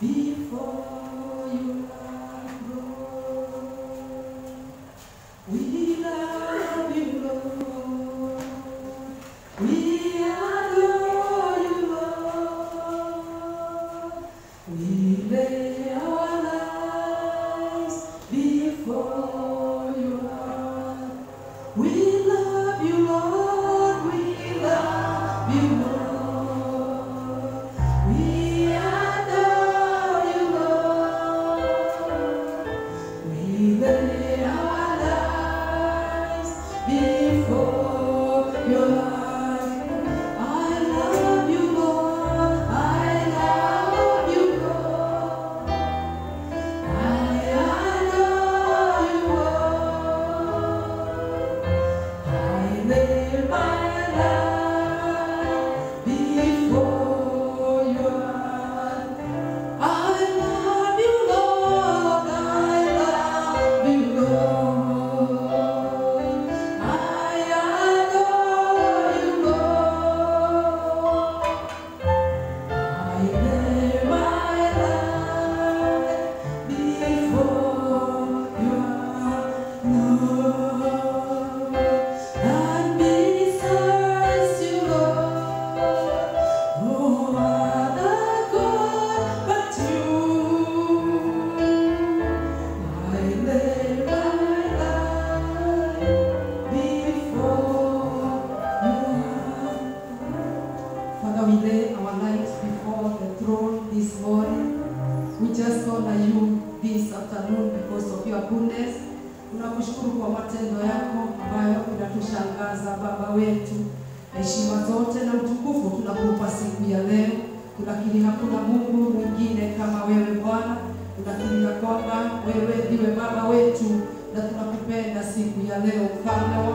before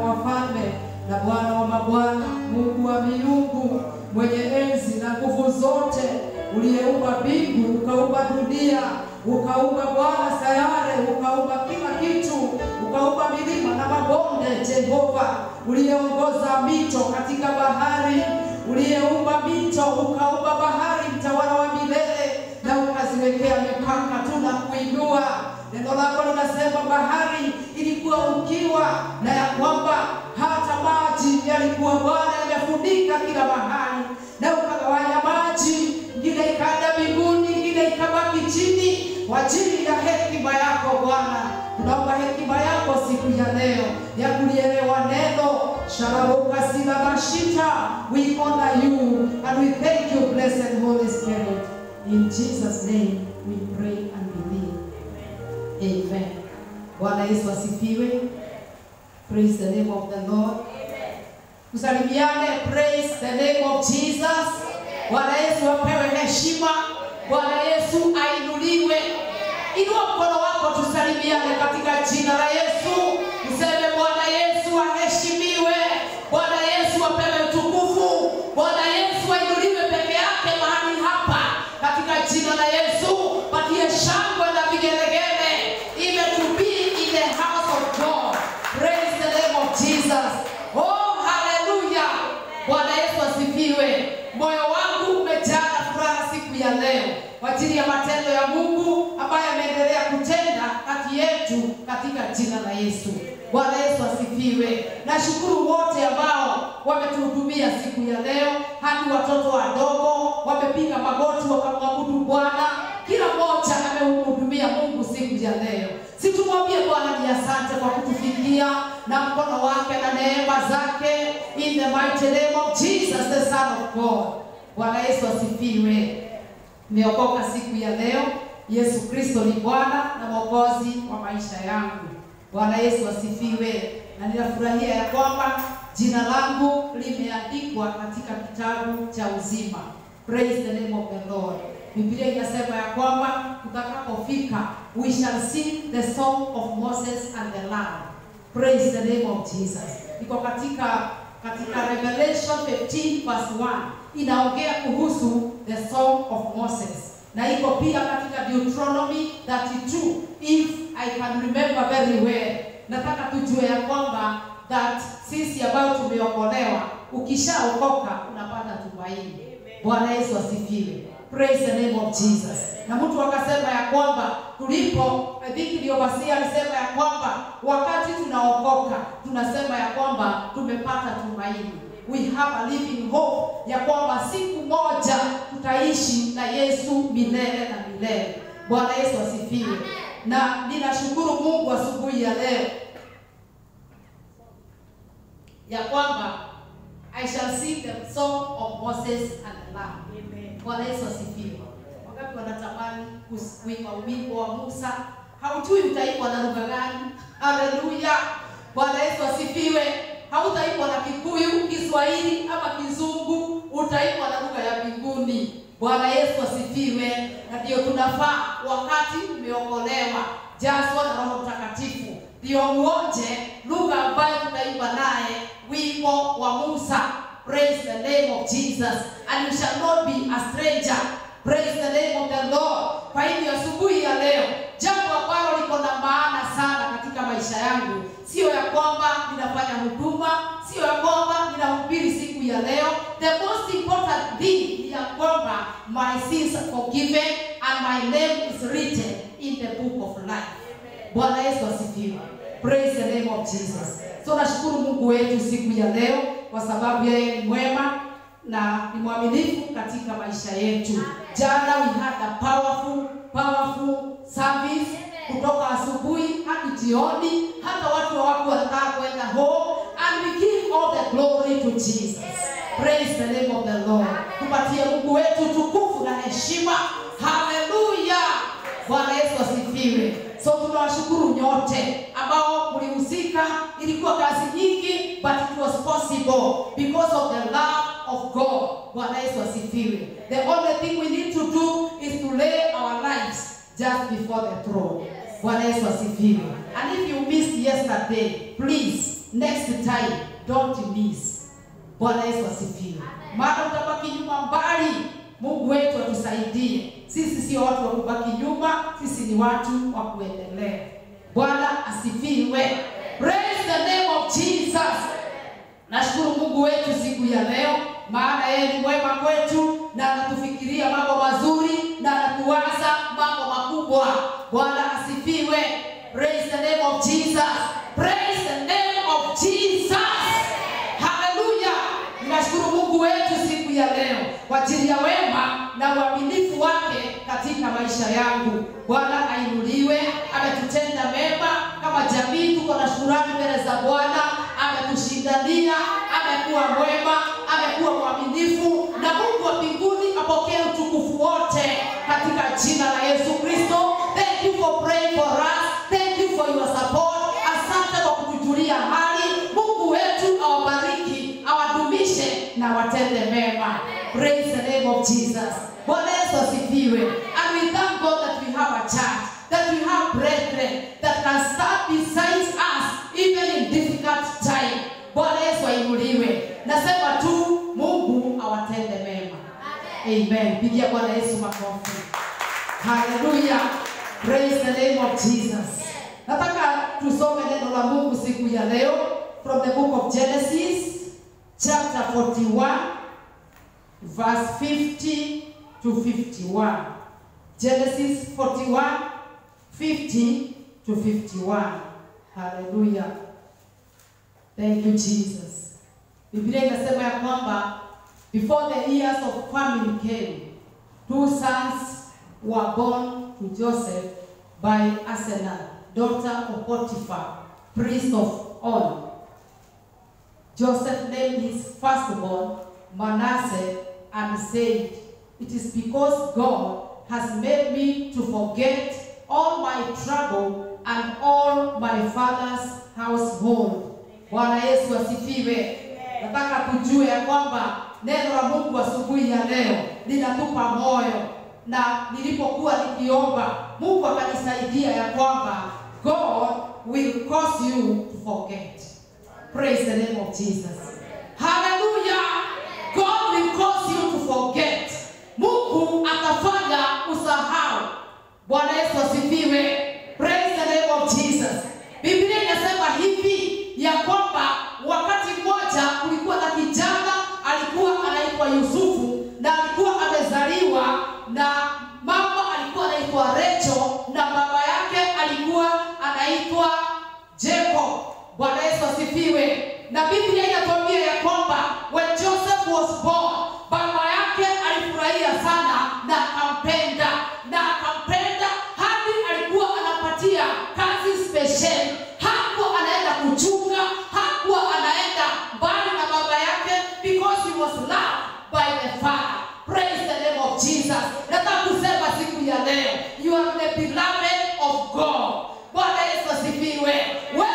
wa wafalme na Bwana wa mabwana, Mungu wa miungu, mwenye enzi na nguvu zote, uliyeumba mbingu, ukaumba dunia, ukaumba Bwana sayare, ukaumba kila kitu, ukaumba milima na mabonde. Jehova, uliyeongoza mito katika bahari, uliyeumba mito, ukaumba bahari, mtawala wa milele, na ukaziwekea mipaka. Tunakuinua. Neno lako linasema bahari ilikuwa ukiwa na ya kwamba hata maji yalikuwa Bwana yamefunika kila mahali, na ukagawanya maji, ngine ikaenda mbinguni, ngine ikabaki chini, kwa ajili ya hekima yako Bwana. Tunaomba hekima yako siku ya leo ya kulielewa neno shararuka sila mashita. We honor you and we thank you, blessed Holy Spirit. In Jesus' name we pray and. Amen. Bwana Yesu asifiwe. Praise the name of the Lord. Tusalimiane, praise the name of Jesus. Bwana Yesu apewe heshima. Bwana Yesu ainuliwe. Inua mkono wako tusalimiane katika jina la Yesu. Useme Bwana Yesu aheshimiwe. Bwana Yesu apewe utukufu. Bwana Yesu ainuliwe peke yake mahali hapa katika jina la Yesu. Patie shangwe na vigelegele. Even to be in the house of God. Praise the name of Jesus. Oh, hallelujah. Bwana Yesu asifiwe. Moyo wangu umejaa na furaha siku ya leo kwa ajili ya matendo ya Mungu ambaye ameendelea yetu katika jina la Yesu. Bwana Yesu asifiwe. Nashukuru wote ambao wametuhudumia siku ya leo, hadi watoto wadogo wamepiga magoti wakamwabudu Bwana. Kila mmoja amemhudumia Mungu siku ya leo. Situmwambie Bwana ni asante kwa kutufikia na mkono wake na neema zake, in the mighty name of Jesus the Son of God. Bwana Yesu asifiwe. Nimeokoka siku ya leo. Yesu Kristo ni Bwana na Mwokozi wa maisha yangu. Bwana Yesu asifiwe, na ninafurahia ya kwamba jina langu limeandikwa katika kitabu cha uzima. Praise the name of the Lord. Biblia inasema ya kwamba tutakapofika we shall sing the song of Moses and the Lamb. Praise the name of Jesus. Iko katika katika Revelation 15 verse 1 inaongea kuhusu the song of Moses na iko pia katika Deuteronomy 32 if I can remember very well. Nataka tujue ya kwamba that sisi ambao tumeokolewa, ukishaokoka unapata tumaini. Bwana Yesu asifiwe. Praise the name of Jesus. Na mtu akasema ya kwamba tulipo, I think ndio basi alisema ya kwamba wakati tunaokoka tunasema ya kwamba tumepata tumaini. We have a living hope ya kwamba siku moja tutaishi na Yesu milele na milele. Bwana Yesu asifiwe. Na ninashukuru Mungu asubuhi ya leo ya kwamba I shall sing the song of Moses and the Lamb. Bwana Yesu asifiwe. Wangapi wanatamani kuimba wimbo wa Musa? Haujui utaimba na lugha gani? Haleluya. Bwana Yesu asifiwe. Hautaimba na Kikuyu, Kiswahili ama Kizungu, utaimbwa na lugha ya mbinguni. Bwana Yesu asifiwe. Na ndio tunafaa wakati umeokolewa, jazwa na Roho Mtakatifu, ndio uonje lugha ambayo tunaimba naye wimbo wa Musa. Praise the name of Jesus and you shall not be a stranger. Praise the name of the Lord. Kwa hivyo asubuhi ya leo, jambo ambalo liko na maana sana katika maisha yangu, sio ya kwamba ninafanya huduma, sio ya kwamba ninahubiri siku ya leo. The most important thing ni ya kwamba my sins are forgiven and my name is written in the book of life. Bwana Yesu asifiwe. Praise the name of Jesus. So nashukuru Mungu wetu siku ya leo kwa sababu yeye ni mwema na ni mwaminifu katika maisha yetu. Jana we had a powerful powerful service kutoka asubuhi hadi jioni, hata watu wako wanataka kwenda home and we give all the glory to Jesus. Praise the name of the Lord. Tupatie Mungu wetu tukufu na heshima. Hallelujah. Bwana Yesu asifiwe. So tunawashukuru nyote ambao mlihusika. Ilikuwa kazi nyingi, but it was possible because of the love of God. Bwana Yesu asifiwe. The only thing we need to do is to lay our lives just before the throne. Bwana Yesu asifiwe. And if you missed yesterday, please next time don't miss. Bwana Yesu asifiwe. Maana utabaki nyuma mbali. Mungu wetu atusaidie. Sisi sio watu wa kubaki nyuma, sisi ni watu wa kuendelea. Bwana asifiwe. Praise the name of Jesus. Nashukuru Mungu wetu siku ya leo, maana yeye ni mwema kwetu na anatufikiria mambo mazuri na anatuwaza mambo makubwa. Bwana asifiwe. Praise the name of Jesus. Praise the name of Jesus. Haleluya! Nashukuru Mungu wetu siku ya leo kwa ajili ya wema na uaminifu wake katika maisha yangu. Bwana ainuliwe, ametutenda mema kama jamii, tuko na shukrani mbele za Bwana. Ametushindania, amekuwa mwema, amekuwa mwaminifu, na Mungu wa mbinguni apokee utukufu wote katika jina la Yesu Kristo. Thank you for praying for us. Thank you for your support. Asante kwa kutujulia hali. Mungu wetu awabariki, awadumishe na watende mema. Praise the name of Jesus. Bwana Yesu asifiwe. Amen. Pigia Bwana Yesu makofi. Hallelujah. Praise the name of Jesus. Nataka tusome neno la Mungu siku ya leo from the book of Genesis chapter 41 verse 50 to 51. Genesis 41 50 to 51. Hallelujah. Thank you Jesus. Biblia inasema ya kwamba before the years of famine came, two sons were born to Joseph by Asenah, daughter of Potiphar, priest of On. Joseph named his firstborn Manasseh and said, It is because God has made me to forget all my trouble and all my father's household. Bwana Yesu asifiwe. Nataka kwamba neno la Mungu asubuhi ya leo linatupa moyo, na nilipokuwa nikiomba Mungu akanisaidia ya kwamba God will cause you to forget. Praise the name of Jesus. Hallelujah. God will cause you to forget. Mungu atafanya usahau. Bwana Yesu asifiwe. Praise the name of Jesus. Biblia inasema hivi ya kwamba na Biblia inatuambia ya kwamba when Joseph was born, baba yake alifurahia sana na akampenda na akampenda hadi alikuwa anapatia kazi spesheli Hakuwa anaenda kuchunga, hakuwa anaenda mbali na baba yake because he was loved by the father. Praise the name of Jesus. Nataka kusema siku ya leo, you are the beloved of God. Bwana Yesu asifiwe. Wewe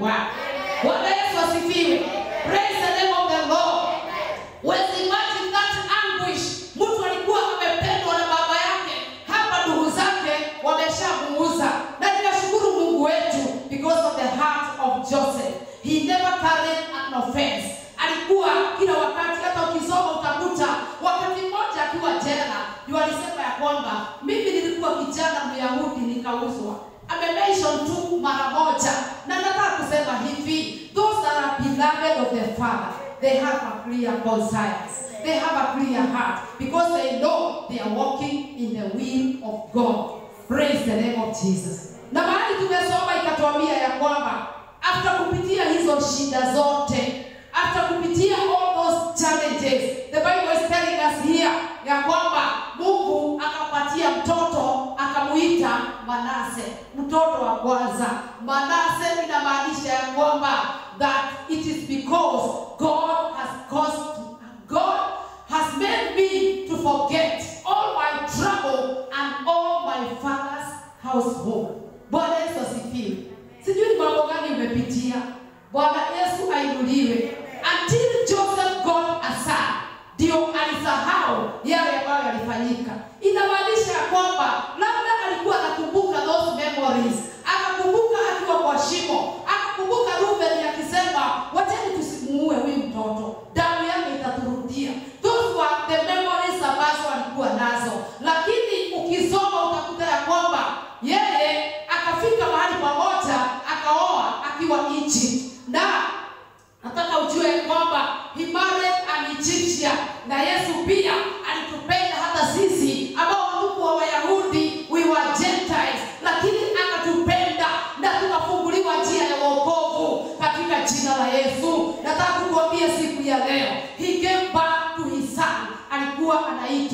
wako. Bwana Yesu asifiwe. Praise desires. They have a clear heart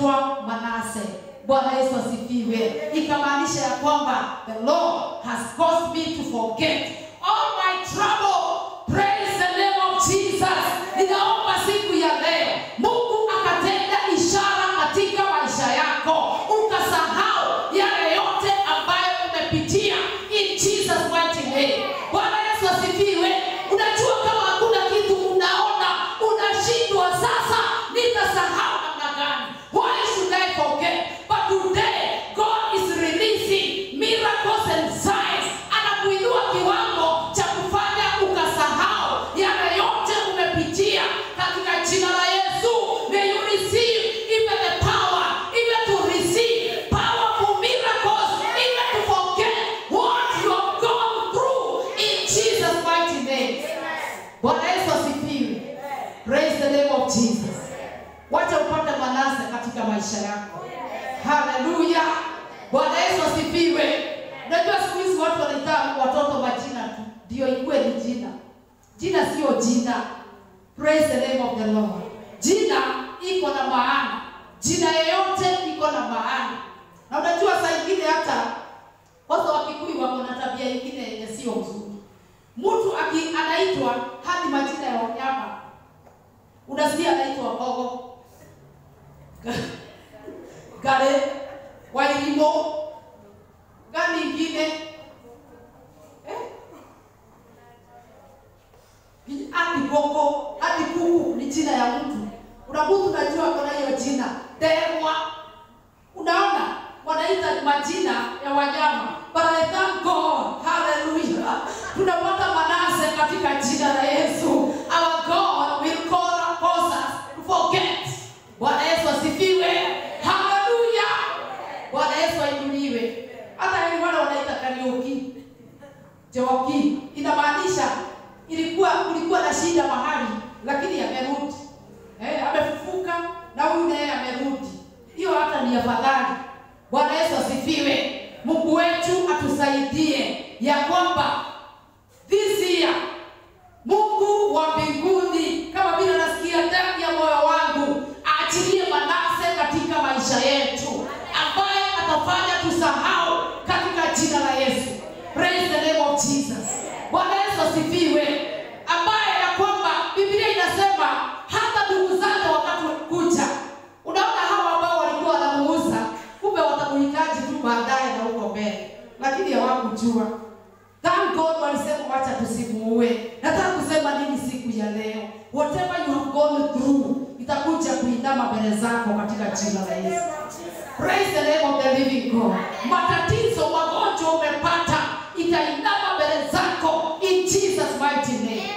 kumchukua Manase. Bwana Yesu asifiwe. Ikamaanisha ya kwamba the Lord has caused me to forget all my trouble. Praise the name of Jesus. Ninaomba shida mahali, lakini amerudi. Eh, amefufuka na huyu naye amerudi. Hiyo hata ni afadhali. Bwana Yesu asifiwe. Mungu wetu atusaidie ya kwamba this year Mungu wa mbinguni kama vile nasikia ndani ya moyo wangu aachilie manase katika maisha yetu ambaye atafanya tusahau katika jina la Yesu. Praise the name of Jesus. Bwana Yesu asifiwe. Ambaye ya kwamba Biblia inasema hata ndugu zake wakati kuja. Unaona hawa ambao walikuwa wanamuuza, kumbe watamuhitaji tu baadaye na huko mbele. Lakini hawakujua. Thank God walisema wacha tusimuue. Nataka kusema nini siku ya leo? Whatever you have gone through, itakuja kuinama mbele zako katika jina la Yesu. Praise the name of the living God. Matatizo, magonjwa umepata, itainama mbele zako in Jesus mighty name.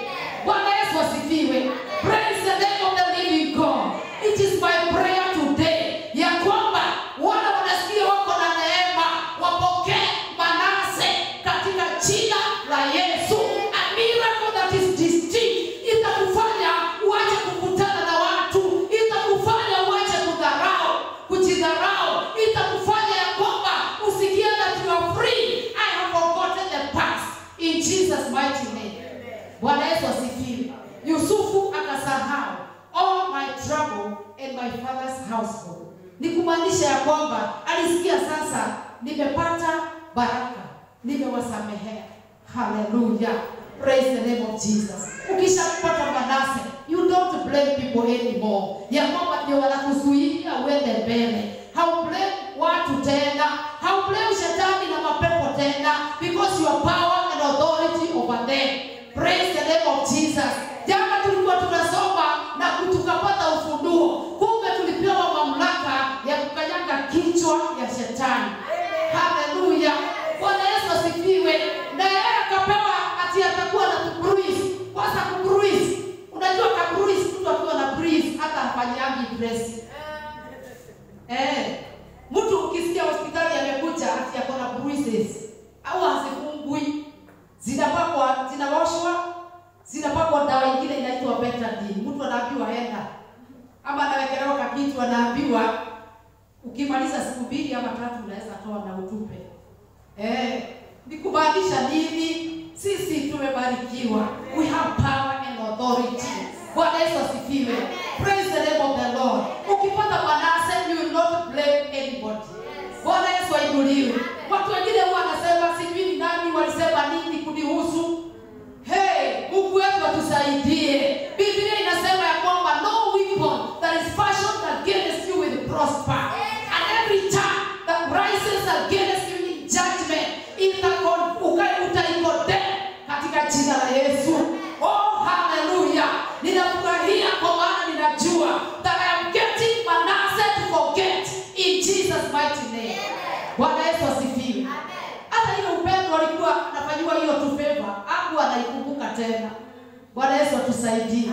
Bwana Yesu asifiwe. Praise the name of the living God. It is my prayer today ya kwamba wale wanasikia wako na neema wapokee manase katika jina la Yesu. A miracle that is distinct itakufanya uache kukutana na watu, itakufanya uache kudharau, kujidharau, itakufanya ya kwamba usikie that you are free. I have forgotten the past in Jesus mighty name. Bwana Yesu asifiwe. Yusufu akasahau all my trouble in my father's household. Ni kumaanisha ya kwamba alisikia sasa nimepata baraka, nimewasamehea. Hallelujah. Praise the name of Jesus. Ukishapata manase, you don't blame people anymore. Ya kwamba ndio wanakuzuia uende mbele. Haublame watu tena, haublame shetani na mapepo tena because you have power and authority over them. Praise the name of Jesus. Jana tulikuwa tunasoma na tukapata ufunuo, kumbe tulipewa mamlaka ya kukanyaga kichwa ya shetani. Haleluya! Bwana Yesu asifiwe. Na yeye akapewa ati atakuwa na kubruise. Kwanza kubruise, unajua kabruise, mtu akiwa na hata hafanyangi. Eh, mtu ukisikia hospitali amekuja ati ako na bruises au hazifungwi, zinapakwa zinaoshwa, zinapakwa dawa ingine inaitwa betadine. Mtu anaambiwa enda, ama anawekelewa kakitu, anaambiwa ukimaliza siku mbili ama tatu unaweza toa na utupe. Eh, ni kumaanisha nini? Sisi tumebarikiwa, we have power and authority. Bwana Yesu asifiwe. Praise the name of the Lord. Ukipata manase, you will not blame anybody. Bwana Yesu ainuliwe. Watu wengine huwa wanasema sijui ni nani walisema nini kunihusu. Hey, Mungu wetu atusaidie. Biblia inasema ya kwamba no weapon that is fashioned against you will prosper. And every tongue that rises against you in judgment itakon- uka- utaikondemn katika jina la Yesu. Oh, hallelujah. Ninafurahia kwa maana ninajua that I am getting manase to forget in Jesus mighty name. Bwana Yesu asifiwe. Hata ile upendo alikuwa anafanyiwa hiyo tu favor, hapo anaikumbuka tena. Bwana Yesu atusaidie.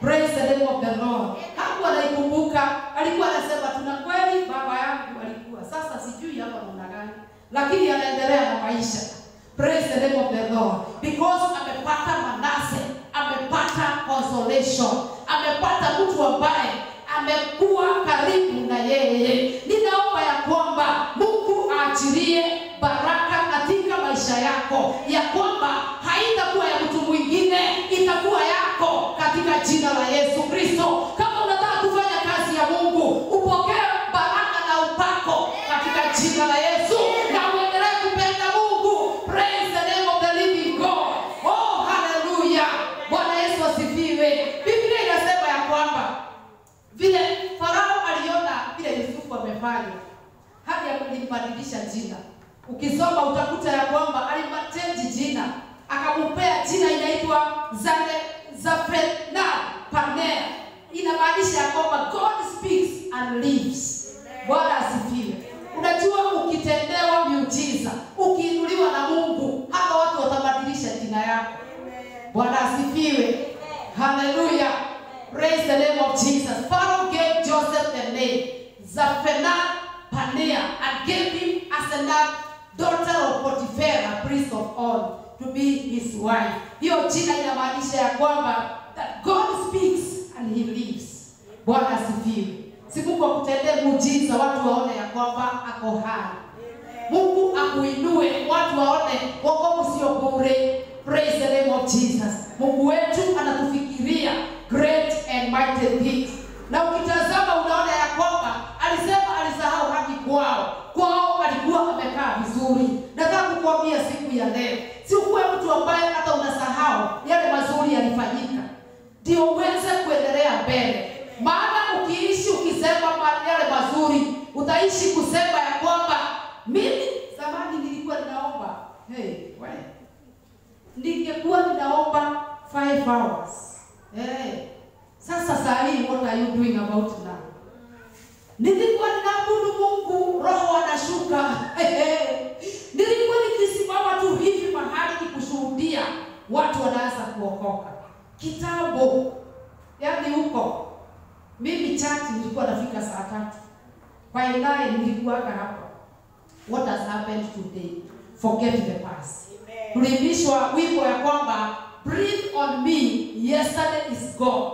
Praise the name of the Lord. Hapo anaikumbuka, alikuwa anasema tuna kweli baba yangu alikuwa. Sasa sijui hapa namna gani. Lakini anaendelea na maisha. Praise the name of the Lord. Because amepata manase, amepata consolation, amepata mtu ambaye amekuwa karibu na yeye. Ninaomba ya kwamba Mungu aachilie baraka katika maisha yako. Ya kwamba haitakuwa ya mtu mwingine itakuwa yako katika jina la yesu kristo. Kama unataka kufanya kazi ya mungu upokee baraka na upako katika jina la yesu. Na uendelee kupenda mungu. Praise the name of the living god. Oh haleluya bwana yesu asifiwe. Biblia inasema ya kwamba vile farao aliona vile yusufu amefanya hadi ya jina. Ukisoma utakuta ya kwamba alimatendi jina, akamupea jina inaitwa Zafena Panea. Inamaanisha ya kwamba God speaks and lives. Bwana asifiwe. Unajua, ukitendewa miujiza, ukiinuliwa na Mungu, hata watu watabadilisha jina yako. Bwana asifiwe. Hallelujah. Praise the name of Jesus. Pharaoh gave Joseph the name Zaphenah Paneah and gave him Asenath, daughter of Potiphar, priest of all, to be his wife. Hiyo jina inamaanisha ya kwamba that God speaks and he lives. Bwana asifiwe. Siku kwa kutendea muujiza watu waone ya kwamba ako hai. Mungu akuinue watu waone wokovu sio bure. Praise the name of Jesus. Mungu wetu anatufikiria great and mighty things. Na ukitazama unaona ya kwamba alisema alisahau haki kwao. Kukuambia siku ya leo, si ukuwe mtu ambaye hata unasahau yale mazuri yalifanyika, ndio uweze kuendelea mbele. Maana ukiishi ukisema ma- yale mazuri, utaishi kusema ya kwamba mimi zamani nilikuwa ninaomba hey, we ningekuwa ninaomba 5 hours hey. Sasa saa hii what are you doing about now? Nilikuwa ninaabudu Mungu, roho anashuka. Nilikuwa nikisimama tu hivi mahali nikushuhudia watu wanaanza kuokoka. Kitambo, yaani huko mimi chati nilikuwa nafika saa tatu. kwa nine nilikuwaka hapo. What has happened today? Forget the past. Kulimbishwa wimbo ya kwamba breathe on me, yesterday is gone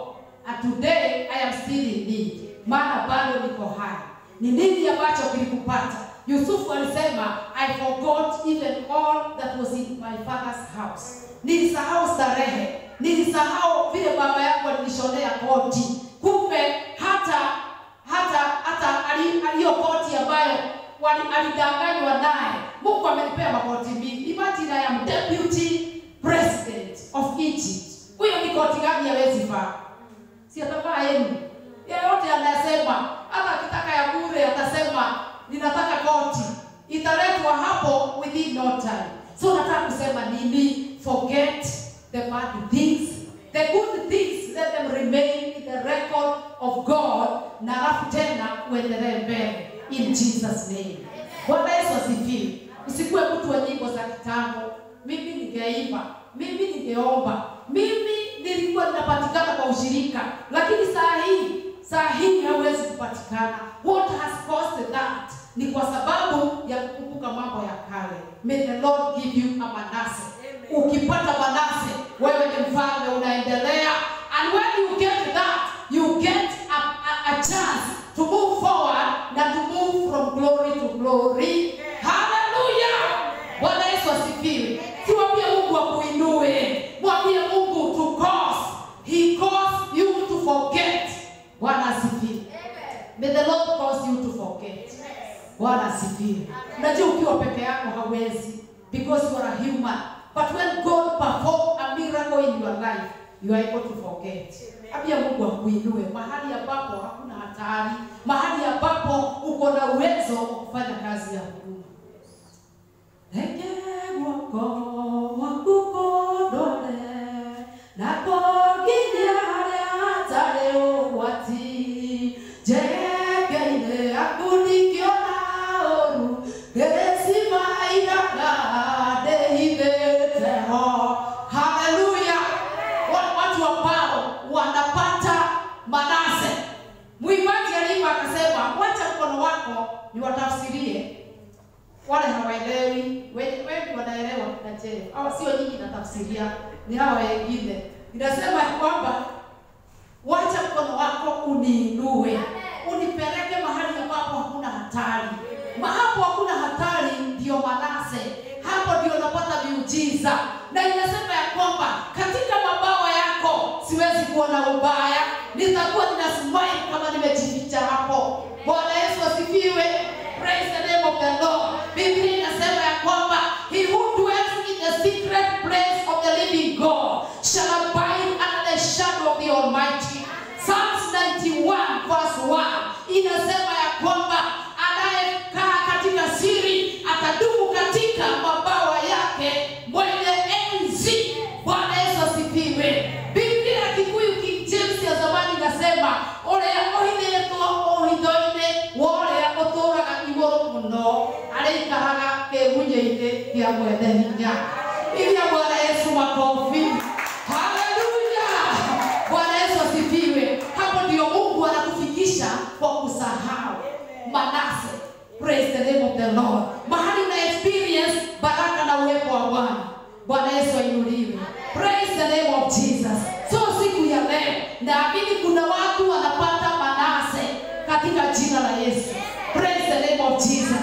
and today I am still in need. Maana bado niko hai. Ni nini ambacho kilikupata? Yusufu alisema I forgot even all that was in my father's house. Nilisahau starehe, nilisahau vile baba yangu alinishonea koti. Kumbe hata hata hata ali- aliyo koti ambayo alidanganywa naye, Mungu amenipea makoti mbili. Imagine I am deputy president of Egypt. Huyo ni koti gani hawezi vaa? Si atavaa yenu. Yeyote anasema hata akitaka ya bure atasema ninataka koti, italetwa hapo within no time. So nataka kusema nini? Forget the bad things, the good things, let them remain in the record of God, na alafu tena uendelee mbele in Jesus name. Bwana Yesu asifiwe. Usikuwe mtu wa nyimbo za kitambo. Mimi ningeimba, mimi ningeomba, mimi nilikuwa ninapatikana kwa ushirika, lakini saa hii saa hii hauwezi kupatikana. What has caused that? Ni kwa sababu ya kukumbuka mambo ya kale. May the Lord give you a Manase. Ukipata Manase, wewe ni mfalme unaendelea, and when you get that, you get a, a, a chance to move forward na to move from glory to glory. Hallelujah! Bwana Yesu asifiwe. Siwambie Mungu akuinue, mwambie Mungu to cause. He caused you to forget. Bwana asifiwe. May the Lord cause you to forget. Bwana asifiwe. Unajua ukiwa peke yako hauwezi because you are a human. But when God perform a miracle in your life, you are able to forget. Abia Mungu akuinue mahali ambapo hakuna hatari, mahali ambapo uko na uwezo wa kufanya kazi ya huduma. Reke niwatafsirie wale hawaelewi, wengi wanaelewa na je, hawa sio nyinyi natafsiria, ni hawa wengine. Inasema kwamba wacha mkono wako uniinue, unipeleke mahali ambapo hakuna hatari. Mahapo hakuna hatari, ndio Manase, hapo ndio napata miujiza. Na inasema ya kwamba katika mabawa yako siwezi kuona ubaya, nitakuwa ninasimama kama nimejificha hapo. Bwana Yesu asifiwe. Praise the name of the Lord. Biblia inasema ya kwamba he who dwells in the secret place of the living God shall abide under the shadow of the Almighty. Psalms 91 verse 1 inasema ya kwamba anayekaa katika siri barua ya byagwethe hinya hivya bwana yesu makofi. Haleluya bwana yesu asifiwe. Hapo ndio mungu anakufikisha kwa kusahau manase. Praise the name of the lord. Mahali una experience baraka na uwepo wa bwana. Bwana yesu ainuliwe. Praise the name of jesus. So siku ya leo naamini kuna watu wanapata manase katika jina la yesu. Praise the name of jesus.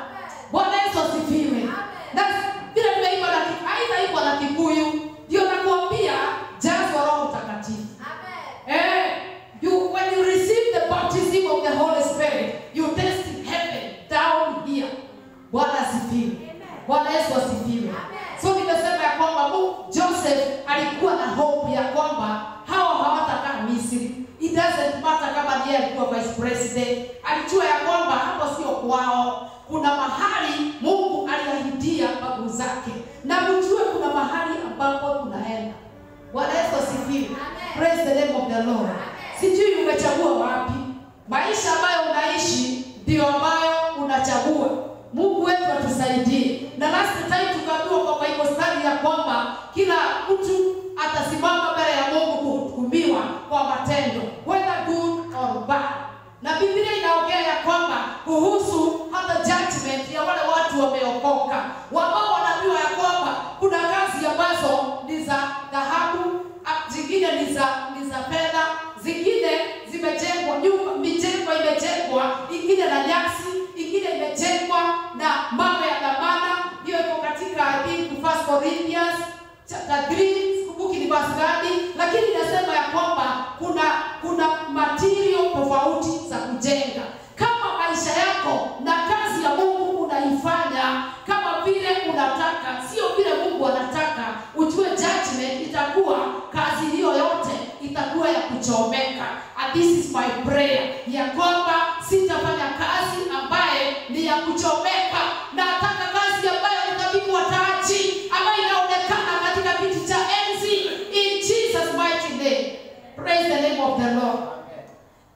name of the Lord.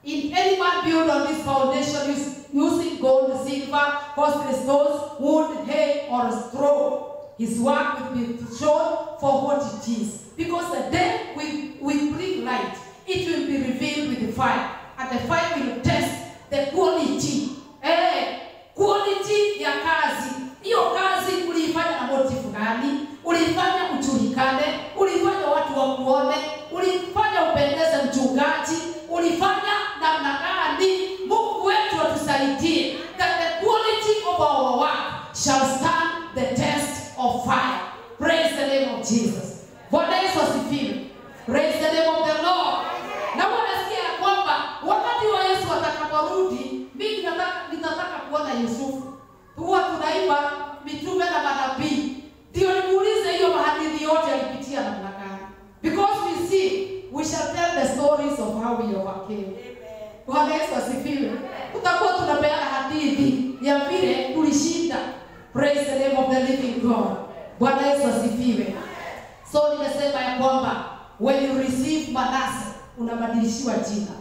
In any man build on this foundation using gold, silver, costly stones, wood, hay, or straw, his work will be shown for what it is. Because the day we, we bring light, it will be revealed with the fire, and the fire will test the quality. Eh, quality ya kazi. Hiyo kazi uliifanya na motive gani? Uliifanya ujulikane, ulifanya watu wakuone, ulifanya upendeze na namna gani? Mungu wetu atusaidie that the quality of our work shall stand the test of fire. Praise the name of Jesus. Bwana Yesu asifiwe. Praise the name of the Lord. Na wanasikia ya kwamba wakati wa Yesu atakaporudi, mimi nataka nitataka kuona Yusufu. Huwa tunaiba mitume na manabii. Ndio nimuulize hiyo mahadithi yote alipitia namna gani. Because we see, we shall tell the stories of how we overcame. Bwana Yesu asifiwe. Tutakuwa tunapeana hadithi ya vile tulishinda. Praise the name of the living God. Bwana Yesu asifiwe. So nimesema ya kwamba when you receive Manase unabadilishiwa jina.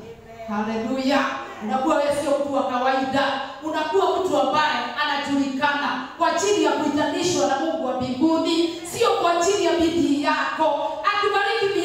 Haleluya. Unakuwa wewe sio mtu wa kawaida, unakuwa mtu ambaye anajulikana kwa ajili ya kuitanishwa na Mungu wa mbinguni, sio kwa ajili ya bidii yako. Akibariki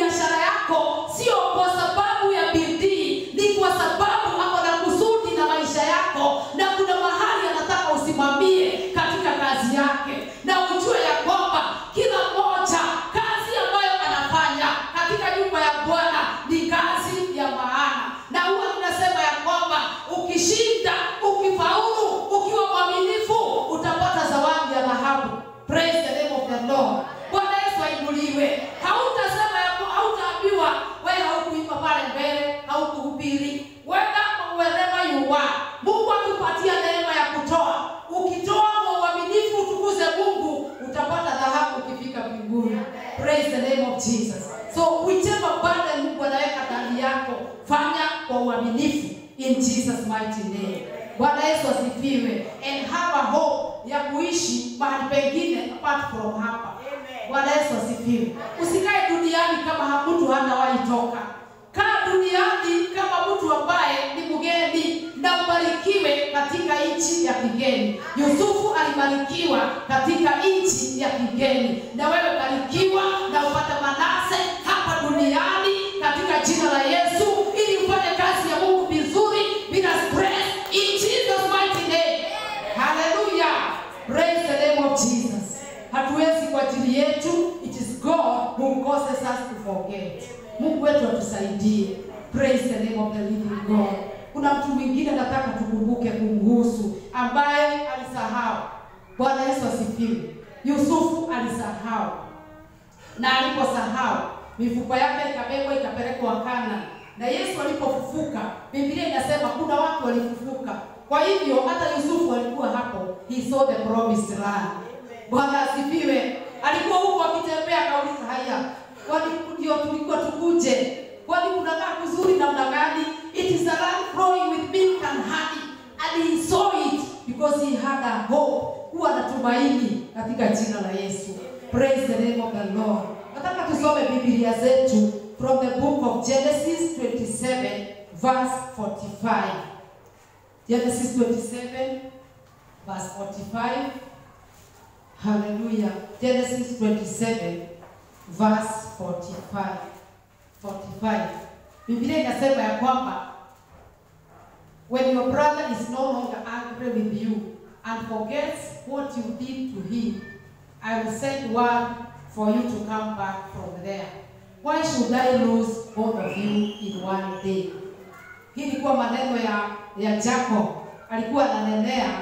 biashara yako, sio kwa sababu ya bidii, ni kwa sababu ako na kusudi na maisha yako, na kuna mahali anataka usimamie katika kazi yake, na ujue ya kwamba kila mmoja kazi ambayo anafanya katika nyumba ya Bwana ni kazi ya maana, na huwa tunasema ya kwamba ukishinda, ukifaulu, ukiwa mwaminifu, utapata zawadi ya dhahabu. Praise the name of the Lord. Bwana Yesu ainuliwe. Hautasema ya kwa- hautaambiwa wewe haukuimba pale mbele, haukuhubiri. Whether wherever you are, Mungu akupatia neema ya kutoa. Ukitoa kwa uaminifu, utukuze Mungu, utapata dhahabu ukifika mbinguni. Praise the name of Jesus. So whichever burden Mungu anaweka ndani yako, fanya kwa uaminifu in Jesus mighty name. Bwana Yesu asifiwe. And have a hope ya kuishi mahali pengine apart from hapa. Bwana Yesu asifiwe. Usikae duniani kama mtu hatawahi toka. Kaa duniani kama mtu ambaye ni mgeni na ubarikiwe katika nchi ya kigeni. Yusufu alibarikiwa katika nchi ya kigeni, na wewe barikiwa na upate Manase hapa duniani katika jina la Yesu, ili ufanye kazi ya Mungu vizuri bila stress in Jesus mighty name. Hallelujah. Praise the name of Jesus. Hatuwezi kwa ajili yetu, it is God who causes us to. Mungu wetu atusaidie. Praise the name of the living God. Kuna mtu mwingine nataka tukumbuke kumhusu ambaye alisahau. Bwana Yesu asifiwe. Yusufu alisahau, na aliposahau mifupa yake ikabebwa ikapelekwa Kana, na Yesu alipofufuka, Biblia inasema kuna watu walifufuka. Kwa hivyo hata Yusufu alikuwa hapo, he saw the promised land. Bwana asifiwe. Alikuwa huko akitembea, akauliza haya, kwani ndio tulikuwa tukuje? Kwani kunakaa kuzuri namna gani? It is a land flowing with milk and honey. And he saw it because he had a hope, kuwa na tumaini katika jina la Yesu. Praise the name of the Lord. Nataka tusome Biblia zetu from the book of Genesis 27 verse 45. Genesis 27 verse 45. Hallelujah. Genesis 27 verse 45. 45. Biblia inasema ya kwamba when your brother is no longer angry with you and forgets what you did to him, I will send one for you to come back from there. Why should I lose both of you in one day? Hii ilikuwa maneno ya ya Jacob, alikuwa ananenea,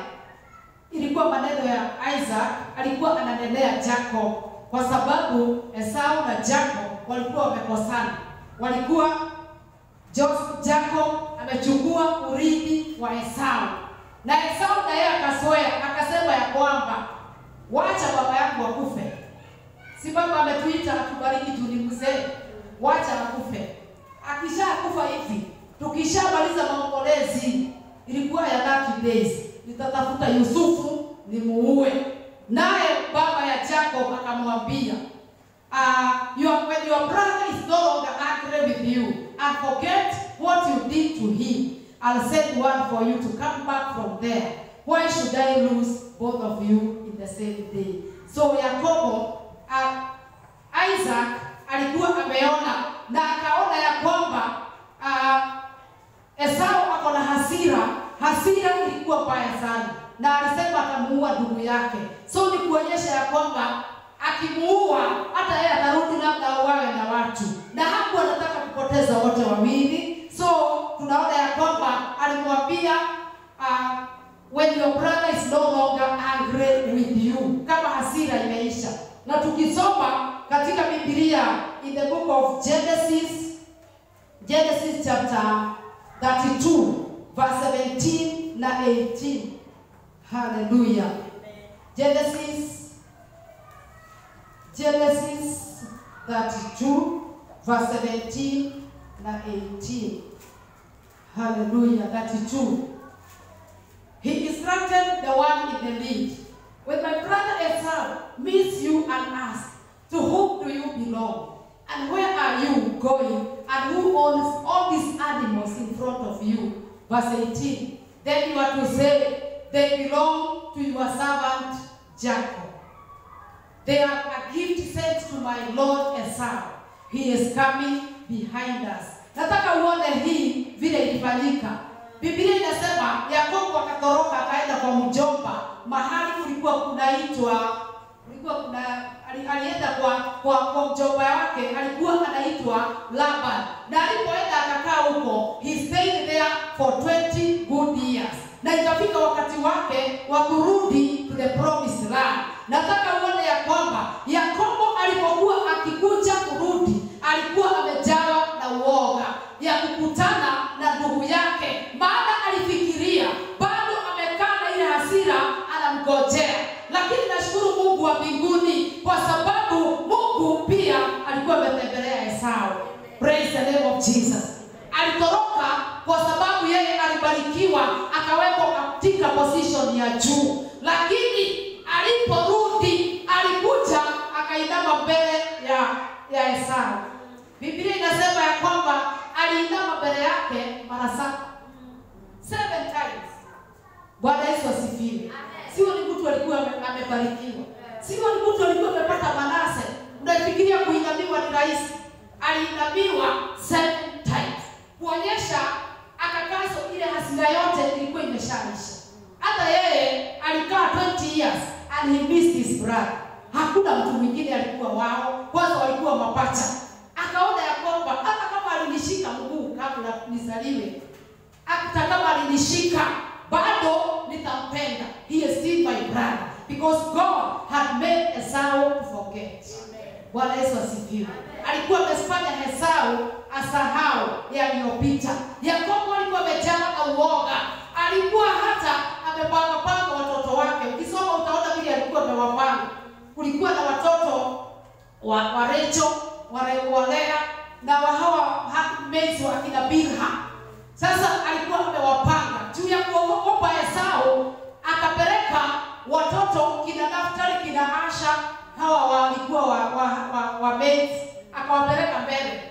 ilikuwa maneno ya Isaac, alikuwa ananenea Jacob kwa sababu Esau na Jacob walikuwa wamekosana, walikuwa Jacob amechukua urithi wa Esau na Esau na yeye akasoea, akasema ya kwamba wacha baba yangu akufe. Si baba ametuita atubariki tu ni mzee, wacha akufe. akishakufa hivi, tukishamaliza maombolezi, ilikuwa ya 30 days, nitatafuta Yusufu nimuue. Naye baba ya Jacob akamwambia uh, your, your brother is no longer angry with you and forget what you did to him, I'll send one for you to come back from there. Why should I lose both of you in the same day? So Yakobo uh, Isaac alikuwa ameona na akaona ya kwamba uh, Esau ako na hasira. Hasira ilikuwa mbaya sana, na alisema atamuua ndugu yake. So ni kuonyesha ya kwamba akimuua hata yeye atarudi labda auawe na watu, na hapo anataka kupoteza wote wawili. So tunaona ya kwamba alimwambia uh, when your brother is no longer angry with you, kama hasira imeisha. Na tukisoma katika Biblia in the book of Genesis Genesis chapter 32 verse 17 na 18. Hallelujah. Genesis Genesis 32 verse 17 na 18. Hallelujah. 32. He instructed the one in the lead. When my brother Esau meets you and asks, To whom do you belong? And where are you going? And who owns all these animals in front of you? Verse 18. Then you are to say, They belong to your servant Jacob. They are a gift sent to my Lord Esau. He is coming behind us. Nataka uone hii vile ilifanyika. Biblia inasema Yakobo akatoroka akaenda kwa mjomba mahali kulikuwa kunaitwa kulikuwa kuna ali- alienda kwa kwa, kwa mjomba wake alikuwa anaitwa Laban, na alipoenda akakaa huko, he stayed there for 20 good years, na itafika wakati wake wa kurudi to the promised land. Nataka uone ya kwamba Yakobo alipokuwa akikuja kurudi, alikuwa amejawa na uoga ya kukutana na ndugu yake, maana alifikiria bado amekaa na ile hasira anamgojea. Lakini nashukuru Mungu wa mbinguni kwa sababu Mungu pia alikuwa ametembelea Esau. Praise the name of Jesus. Alitoroka kwa sababu yeye alibarikiwa akawekwa katika position ya juu, lakini aliporudi alikuja akainama mbele ya ya Esau. Biblia inasema ya kwamba aliinama mbele yake mara saba, seven times. Bwana Yesu asifiwe. Sio ni mtu alikuwa amebarikiwa, sio ni mtu alikuwa amepata manase. Unafikiria kuinamiwa ni rahisi? Aliinamiwa seven times, kuonyesha akakaso ile hasira yote ilikuwa imeshaisha. Hata yeye alikaa 20 years and he missed his brother. Hakuna mtu mwingine alikuwa wao, kwanza walikuwa mapacha. Akaona ya kwamba hata kama alinishika mguu kabla nizaliwe, hata kama alinishika bado nitampenda. He is still my brother because God had made Esau to forget. Bwana Yesu asifiwe. Alikuwa amefanya Esau asahau yaliyopita. Yakobo alikuwa amejaa na uoga, alikuwa hata amepanga panga watoto wake. Ukisoma utaona vile alikuwa amewapanga. Kulikuwa na watoto wa, wa Rachel, wa, wa Lea na wa hawa mezi wa kina Bilha. Sasa alikuwa amewapanga juu ya kuogopa Esau, akapeleka watoto kina Naftali, kina Asha, hawa walikuwa wa, wa, wa, wa maids, akawapeleka mbele,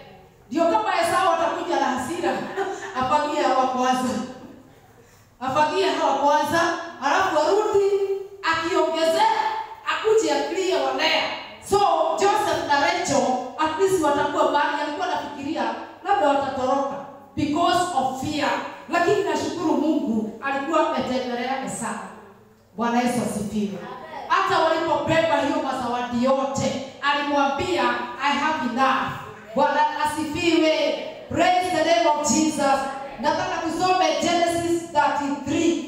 ndio kama Esau atakuja na hasira afagia hawa kwanza, afagie hawa kwanza, alafu arudi akiongezea akuje akilie wanea. So Joseph na Rachel at least watakuwa bali alikuwa anafikiria labda watatoroka because of fear, lakini nashukuru Mungu alikuwa ametembelea Esau. Bwana Yesu asifiwe. Hata walipobeba hiyo mazawadi yote, alimwambia I have enough. Bwana asifiwe. Praise the name of Jesus. Nataka kusome Genesis 33.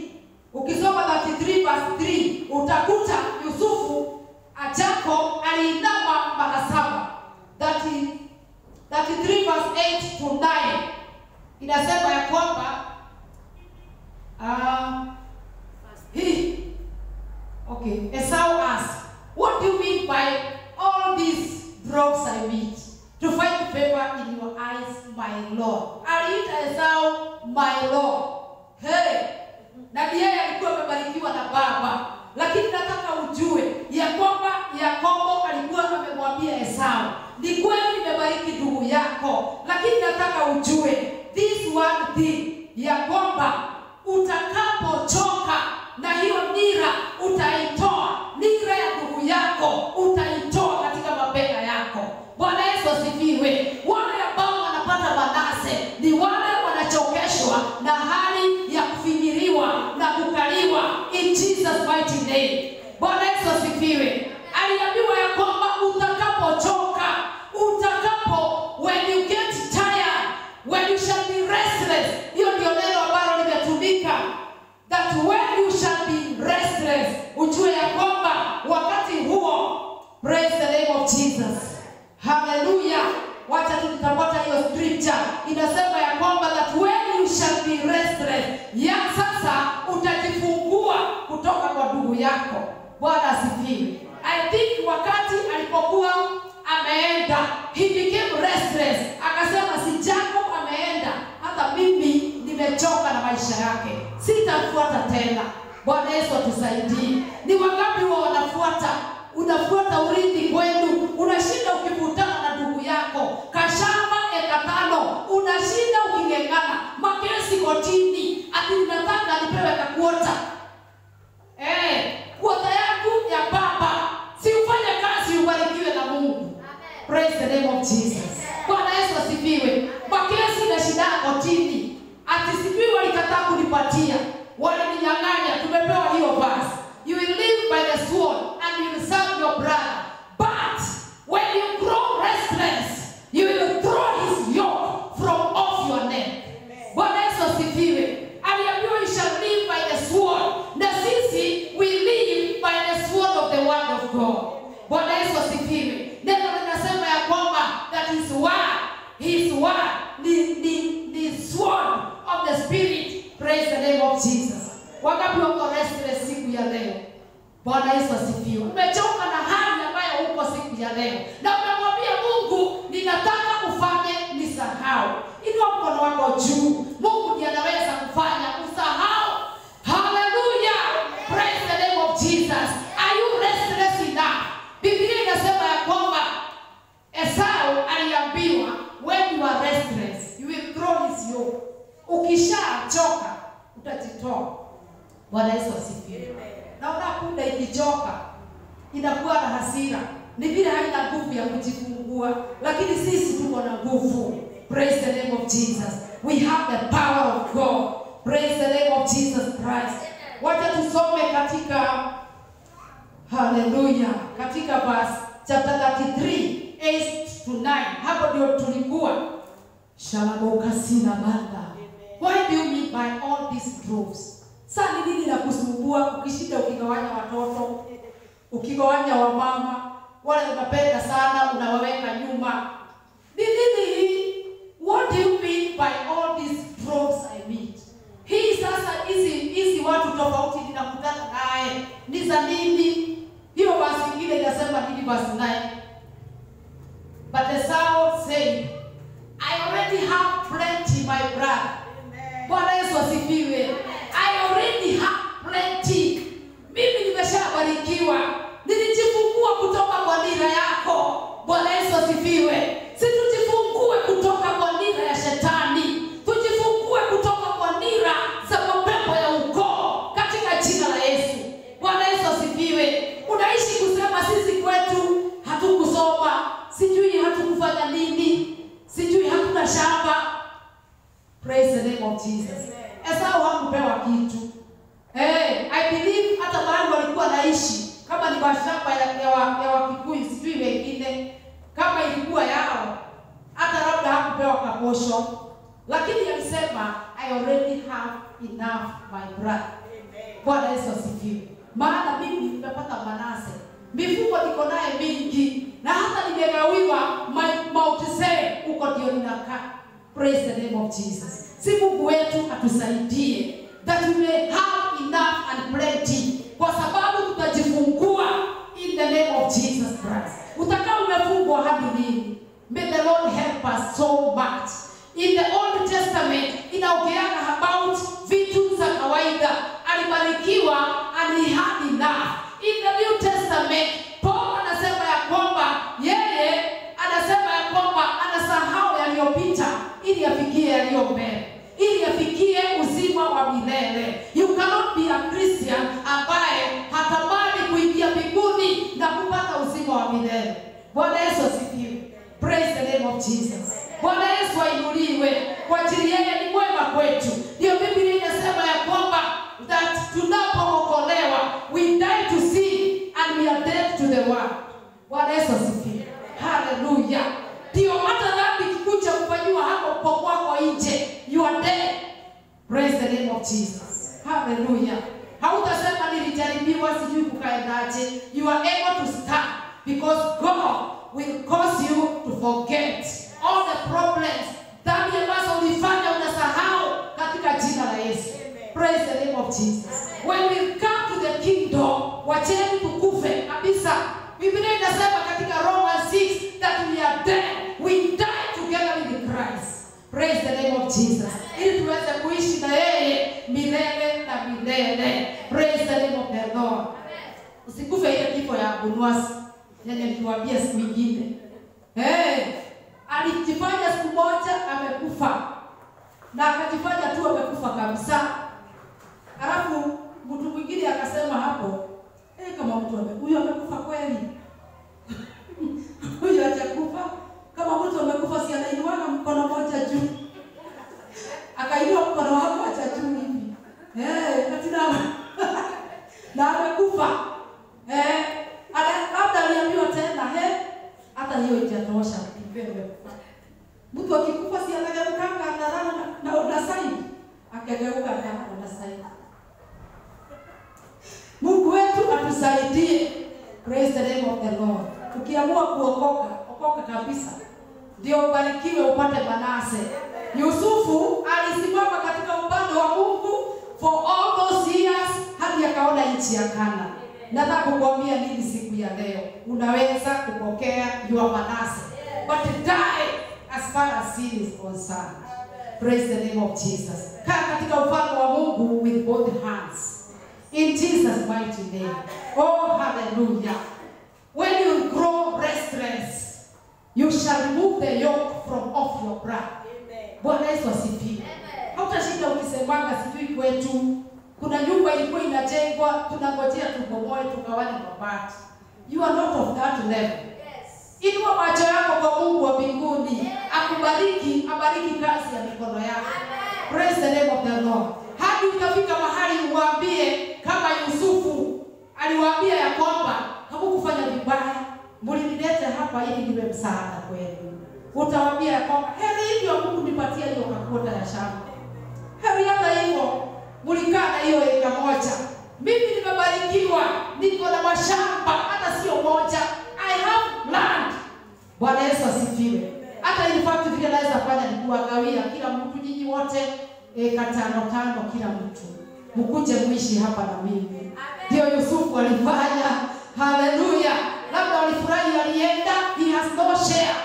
Ukisoma 33 verse 3 utakuta Yusufu ajako aliinama mara saba. 30 33 verse 8 to 9 inasema ya kwamba uh, he Okay, Esau asked, What do you mean by all these drops I meet? To find favor in your eyes, my Lord. Are Aliita Esau my Lord. Hey, na ni yeye alikuwa amebarikiwa na baba, lakini nataka ujue ya kwamba Yakobo alikuwa amemwambia Esau, ni kweli nimebariki ndugu yako, lakini nataka ujue this one thing ya kwamba utakapochoka na hiyo nira utaitoa. Nira ya ndugu yako utaitoa katika mabega yako. Bwana yesu asifiwe. Wale ambao wanapata manase ni wale wanachokeshwa na hali ya kufinyiriwa na kukaliwa in jesus mighty name. Bwana yesu asifiwe. Aliambiwa ya kwamba utakapochoka utakapo when you get tired when you shall you shall be restless ujue ya kwamba wakati huo praise the name of jesus. Haleluya wacha tutapata hiyo scripture. Inasema ya kwamba that when you shall be restless ya sasa utajifungua kutoka kwa ndugu yako. Bwana asifiwe. I think wakati alipokuwa ameenda he became restless akasema si jacob ameenda hata mimi nimechoka na maisha yake sitafuata tena bwana yesu atusaidie. Ni wangapi wa wanafuata? Unafuata urithi kwenu. Unashinda ukivutana na ndugu yako. Kashamba ekatano, unashinda ukingengana. Makesi kotini. Ati unataka nipewe kakuota. Eh, kuota yangu ya baba si ufanye kazi ubarikiwe na mungu. Amen. praise the name of jesus. Bwana yesu asifiwe. Makesi na shida kotini. Ati sijui walikataa kunipatia walininyang'anya tumepewa hiyo verse. you will live by the sword and you will serve your brother. But when you grow restless you will throw his yoke from off your neck. Bwana yesu asifiwe. Aliambiwa you shall live by the sword. Na sisi we live by the sword of the word of god. Bwana yesu asifiwe. Neno linasema ya kwamba that his word his word ni, ni, ni sword of the spirit praise the name of jesus. Wangapi wako restless siku ya leo? Bwana yesu asifiwe. Umechoka na hali ambayo uko siku ya leo. Na unamwambia mungu ninataka ufanye nisahau. Inua mkono wako juu. Mungu ndiye anaweza kufanya usahau haleluya praise the name of jesus are you restless enough biblia inasema ya kwamba esau aliambiwa when you are restless you will throw his yoke ukishachoka utajitoa. Bwana yesu asifiwe. Naona punda ikichoka inakuwa na hasira. Ni vile haina nguvu ya kujifungua lakini sisi tuko na nguvu. Praise the name of jesus. We have the power of god. Praise the name of jesus christ. Wacha tusome katika haleluya katika verse chapter 33 8 to 9 hapo ndio tulikuwa. Shalaboka sina why by all these droves. Saa ni nini na kusumbua? Ukishinda ukigawanya watoto ukigawanya wamama wale unapenda sana unawaweka nyuma. Ni nini hii? What do you mean by all these droves i meet? Hii sasa hizi hizi watu tofauti ninakutana naye. Ni za nini? Hiyo basi ingine inasema nini basi naye? but the sound said i already have plenty my brother bwana yesu asifiwe. I already have plenty. Mimi nimeshabarikiwa. Nilijifungua kutoka kwa nira yako. Bwana yesu asifiwe. Si tujifungue kutoka kwa nira ya shetani. Tujifungue kutoka kwa nira za mapepo ya ukoo katika jina la yesu. Bwana yesu asifiwe. Unaishi kusema sisi kwetu hatukusoma. Sijui hatukufanya nini. Sijui hatuna shamba praise the name of jesus. Esau hakupewa kitu. Hey, i believe hata mahali walikuwa naishi kama ni mashamba ya, ya, wa, ya wakikuyu sijui wengine. Kama ilikuwa yao hata labda hakupewa kaposho lakini alisema i already have enough my brother. Bwana yesu asifiwe. Maana mimi nimepata manase. Mifugo niko naye mingi. Na hata nimegawiwa my- mount Seir, huko ndio ninakaa praise the name of jesus. Si mungu wetu atusaidie that we may have enough and plenty kwa sababu tutajifungua in the name of jesus christ. Utakaa umefungwa hadi lini? May the lord help us so much. In the old testament inaongeana about vitu za kawaida. Alibarikiwa and he had enough. In the New Testament, Paul anasema ya kwamba yeye anasema ya kwamba anasahau yaliyopita ili afikie yaliyo mbele, ili afikie uzima wa milele. You cannot be a Christian ambaye hatamani kuingia mbinguni na kupata uzima wa milele. Bwana Yesu asifiwe. Praise the name of Jesus. Bwana Yesu ainuliwe Praise the name of Jesus. Kaa katika ufalme wa Mungu with both hands. In Jesus' mighty name. Oh, hallelujah. When you grow restless, you shall remove the yoke from off your brow. Bwana Yesu asifiwe. Hautashinda ukisemanga sijui kwetu kuna nyumba ilikuwa inajengwa, tunangojea tubomoe tukawani mabati. You are not of that level. Inua macho yako kwa Mungu wa mbinguni, akubariki, abariki kazi ya mikono yako. Praise the name of the Lord. Hadi utafika mahali uwaambie kama Yusufu aliwaambia ya kwamba hamukufanya vibaya, mlinilete hapa ili niwe msaada kwenu. Utawaambia ya kwamba heri hivyo Mungu nipatie hiyo kakota ya shamba. Heri hata hivyo mlikaa na hiyo eka moja. Mimi nimebarikiwa, niko na mashamba hata sio moja. I have land. Bwana Yesu asifiwe. Hata in fact vile naweza fanya ni kuwagawia kila mtu, nyinyi wote eka tano tano kila mtu, mkuje mwishi hapa na mimi. Ndio Yusufu alifanya. Haleluya! Labda walifurahi, alienda, he has no share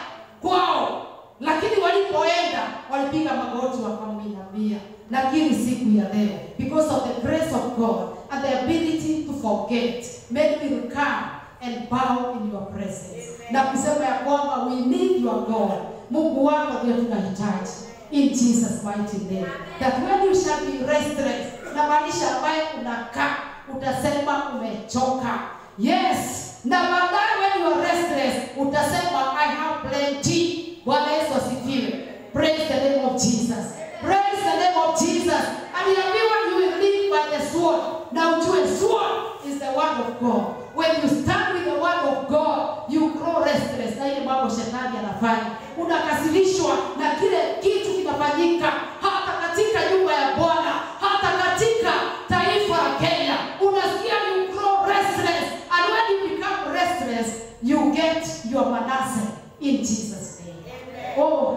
kwao, lakini walipoenda walipiga magoti wakamwinamia. Lakini siku ya leo, because of the grace of God and the ability to forget, made me come and bow in your presence na kusema ya kwamba we need your God. Mungu wako ndio tunahitaji in Jesus mighty name. That when you shall be restless, na maanisha ambaye unakaa utasema umechoka. Yes, na baadaye when you are restless utasema I have plenty. Bwana Yesu asifiwe. Praise the name of Jesus. Praise the name of Jesus. Aliambiwa you will live by the sword. Na ujue sword is the word of God. When you stand with the word of God, you grow restless. Na ile mambo shetani anafanya, unakasilishwa na kile kitu kinafanyika, hata katika nyumba ya Bwana, hata katika taifa la Kenya, unasikia you grow restless, and when you become restless, you get your Manasseh in Jesus' name. Oh,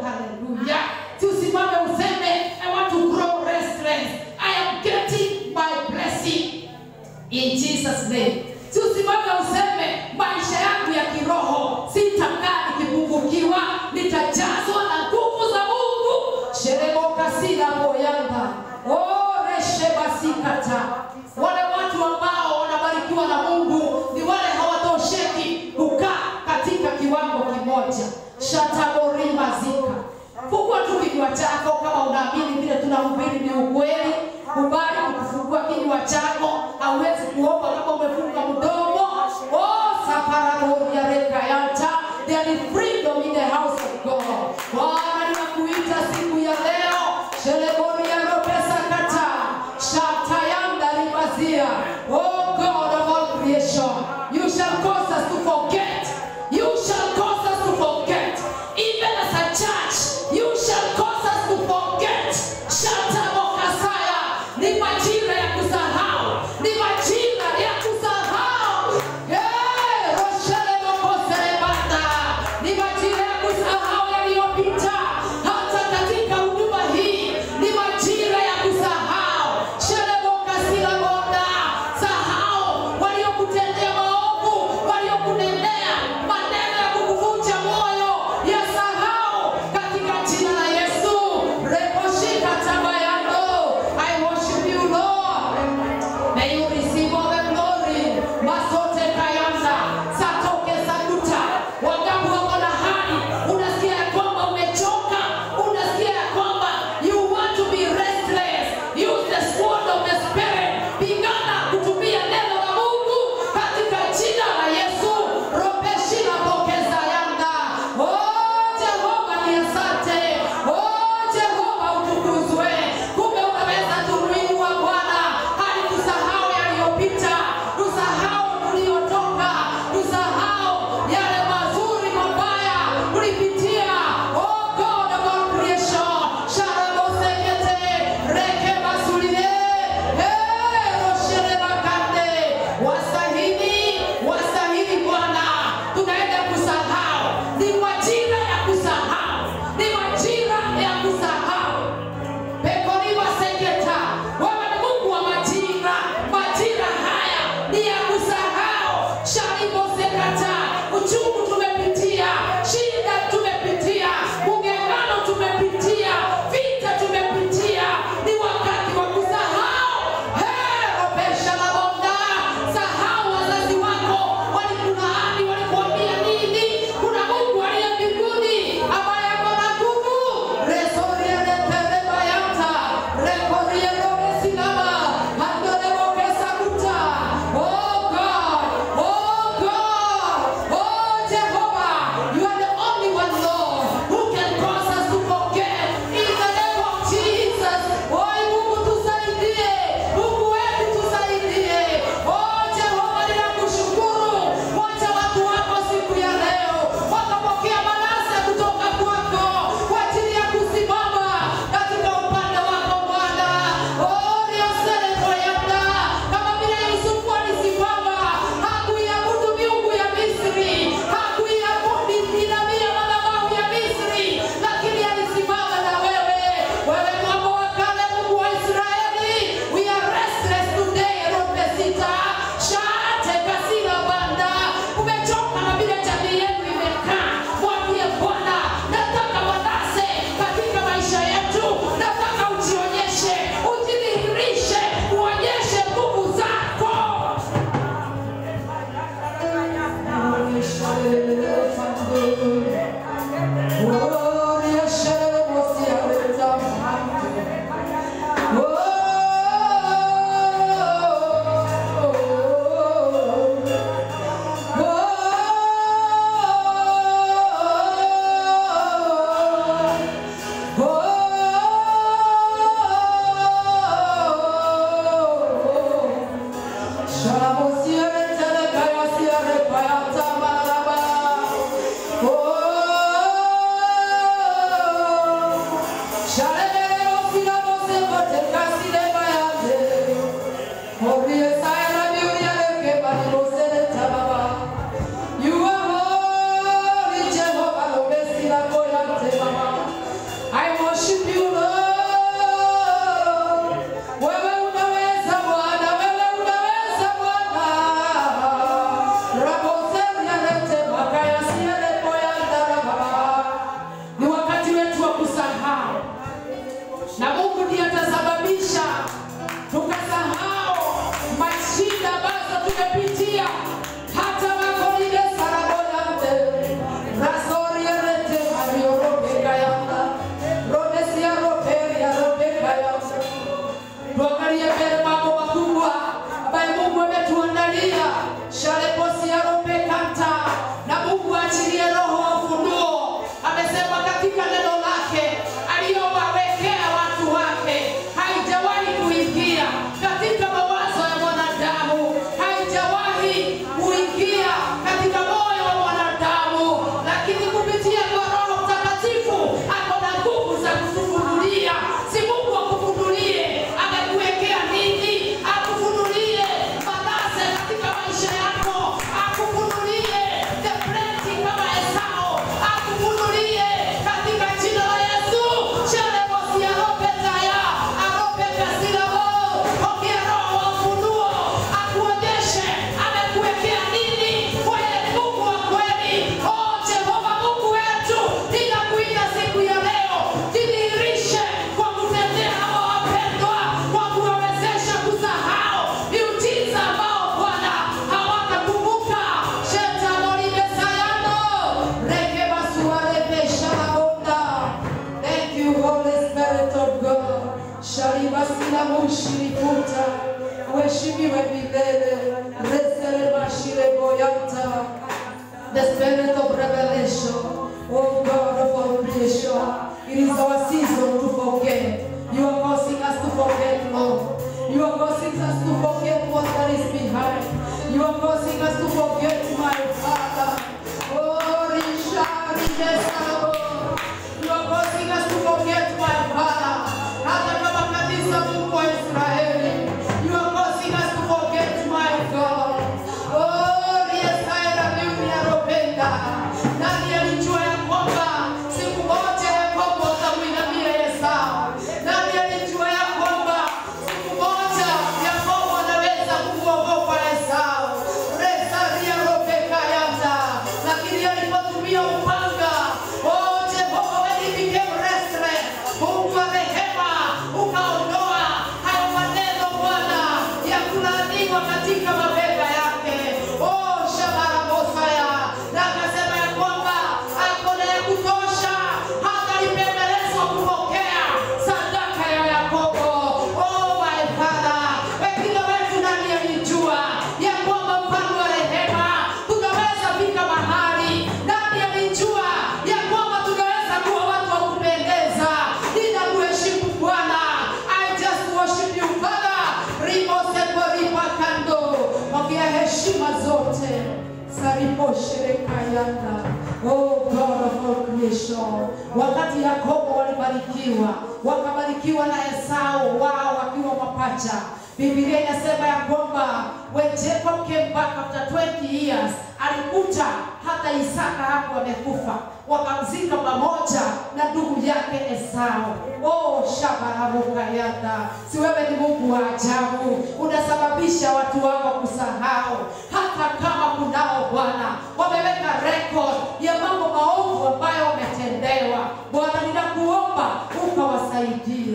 Esau wao wakiwa mapacha. Biblia inasema ya kwamba when Jacob came back after 20 years, alikuta hata Isaka hapo amekufa, wakamzika pamoja na ndugu yake Esau. Oh, shabarabukayanda, si wewe ni Mungu wa ajabu, unasababisha watu wako kusahau, hata kama kunao Bwana wameweka record ya mambo maovu ambayo wametendewa. Bwana, ninakuomba ukawasaidia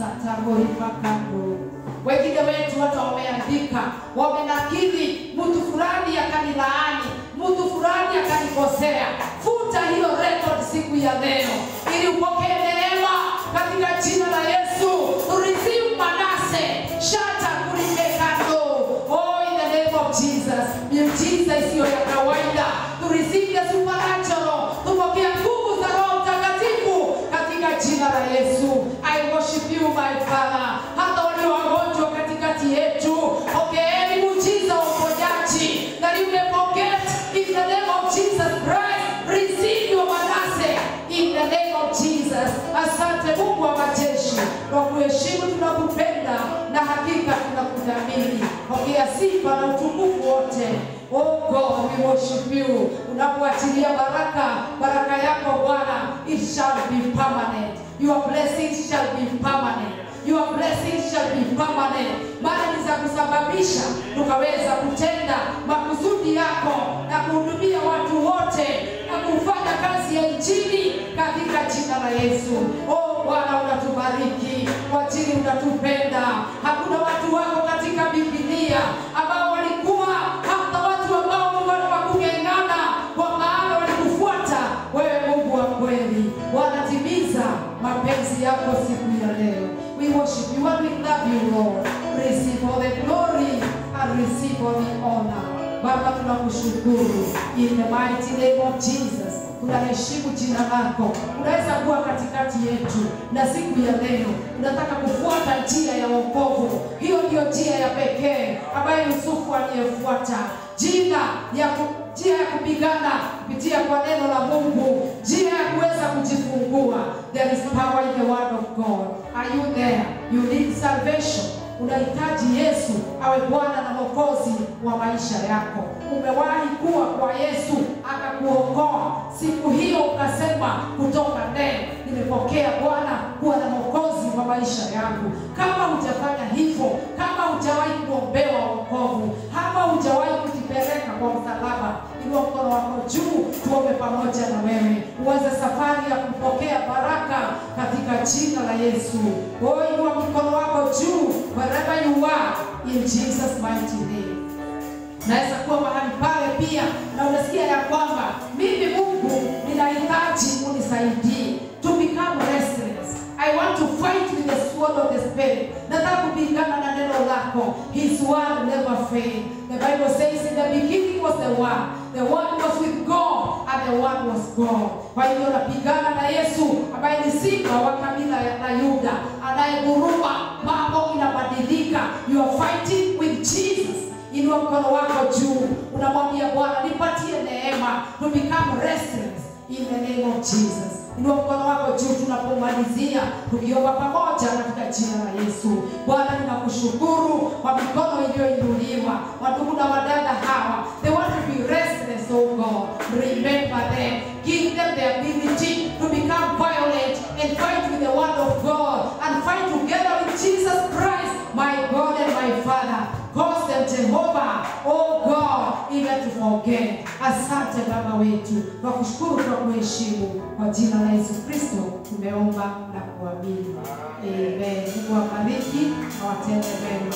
satamoripakando wengine wetu hata wameandika mtu fulani akanilaani mtu fulani akanikosea futa hiyo record siku ya leo. Ili upokee neema katika jina la yesu. Manase. Shata oh in the name of jesus. Miujiza isiyo ya kawaida. Tupokea nguvu za roho mtakatifu katika jina la yesu tunakupenda na hakika tunakuthamini pokea sifa na utukufu wote Oh God, we worship you. Unapoachilia baraka, baraka yako Bwana, it shall be permanent. Your blessings shall be permanent. Your blessings shall be permanent. mali za kusababisha tukaweza kutenda makusudi yako na kuhudumia watu wote na kufanya kazi ya injili katika jina la Yesu. Oh Bwana, unatubariki kwa ajili unatupenda. Hakuna watu wako katika Biblia ambao walikuwa hata watu ambao wakung'eng'ana kwa maana walikufuata wewe, Mungu wa kweli. Wanatimiza mapenzi yako siku ya leo. We worship you and we love you, Lord. Receive all the glory and receive all the honor. Baba, tunakushukuru in the mighty name of Jesus. Tunaheshimu jina lako. Unaweza kuwa katikati yetu na siku ya leo unataka kufuata njia ya wokovu. Hiyo ndiyo njia ya pekee ambayo Yusufu aliyefuata, jina ya njia ya kupigana kupitia kwa neno la Mungu, njia ya kuweza kujifungua. There is power in the word of God. Are you there? You need salvation. Unahitaji Yesu awe Bwana na Mwokozi wa maisha yako. Umewahi kuwa kwa Yesu akakuokoa, siku hiyo ukasema kutoka leo nimepokea Bwana kuwa na Mwokozi wa maisha yangu. Kama hujafanya hivyo, kama hujawahi kuombewa wokovu, kama hujawahi kujipeleka kwa msalaba, inua mkono wako juu, tuombe pamoja na wewe, uanze safari ya kupokea baraka katika jina la Yesu. Inua mkono wako juu wherever you are in Jesus mighty name. Naweza kuwa mahali pale pia na unasikia ya kwamba mimi Mungu ninahitaji unisaidie to become restless. I want to fight with the sword of the spirit. Nataka kupigana na neno lako. His word never fail. The Bible says in the beginning was the word The word was with God and the word was God. Kwa hivyo napigana na Yesu ambaye ni simba wa kabila la Yuda anayeguruma, mambo inabadilika. You are fighting with Jesus. Inua mkono wako juu, unamwambia Bwana, nipatie neema to become restless in the name of Jesus. Inua mkono wako juu tunapomalizia, tukiomba pamoja katika jina la Yesu. Bwana, ninakushukuru kwa mikono iliyoinuliwa, wadugu na wadada hawa, they want to be restless, oh God. Remember forget. Asante Baba wetu, kwa kushukuru kwa kuheshimu, kwa jina la Yesu Kristo tumeomba na kuamini. Amen. Mungu awabariki awatende mema.